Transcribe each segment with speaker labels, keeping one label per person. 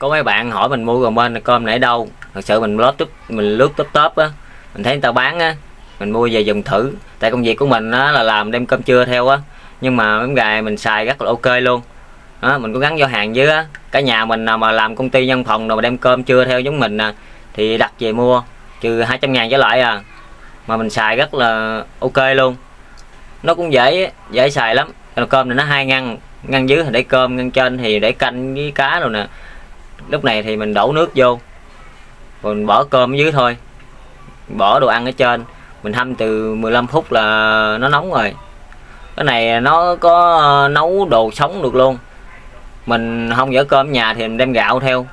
Speaker 1: có mấy bạn hỏi mình mua comment cơm này đâu. Thật sự mình lướt top mình lướt top top á. Mình thấy người ta bán á mình mua về dùng thử. Tại công việc của mình á là làm đem cơm trưa theo á. Nhưng mà mấy gà mình xài rất là ok luôn. Đó, mình cũng gắn giao hàng với á. Cả nhà mình nào mà làm công ty nhân phòng rồi mà đem cơm trưa theo giống mình à, thì đặt về mua. Trừ 200 ngàn trở lại à. Mà mình xài rất là ok luôn. Nó cũng dễ dễ xài lắm. Cơm này nó hai ngăn ngăn dưới thì để cơm ngăn trên thì để canh với cá rồi nè lúc này thì mình đổ nước vô. Mình bỏ cơm ở dưới thôi. Bỏ đồ ăn ở trên. Mình hâm từ 15 phút là nó nóng rồi. Cái này nó có ờ, nấu đồ sống được luôn. Mình không dở cơm ở nhà thì mình đem gạo theo.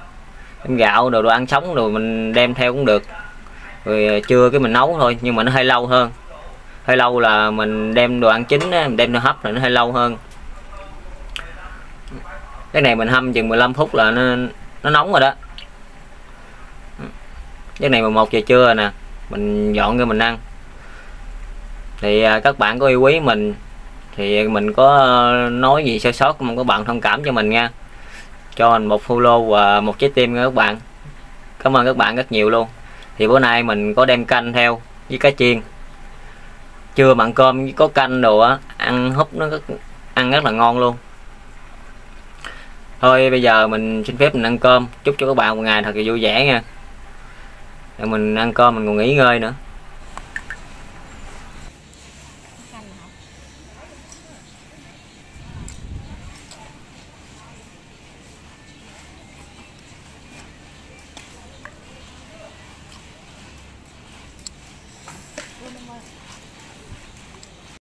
Speaker 1: Đem gạo, đồ đồ ăn sống rồi mình đem theo cũng được. Rồi ờ, trưa cái mình nấu thôi, nhưng mà nó hơi lâu hơn. Hơi lâu là mình đem đồ ăn chín mình đem nó hấp là nó hơi lâu hơn. Cái này mình hâm chừng 15 phút là nó nó nóng rồi đó. Cái này 11 giờ trưa rồi nè mình dọn cho mình ăn. Thì à, các bạn có yêu quý mình thì mình có ờ, nói gì sơ sót mong các bạn thông cảm cho mình nha. Cho mình một follow và một trái tim nha các bạn. Cảm ơn các bạn rất nhiều luôn. Thì bữa nay mình có đem canh theo với cá chiên. Chưa mặn cơm với có canh đồ á ăn húp nó rất, ăn rất là ngon luôn thôi, bây giờ mình xin phép mình ăn cơm chúc cho các bạn một ngày thật là vui vẻ nha rồi mình ăn cơm, mình còn nghỉ ngơi nữa Thank you.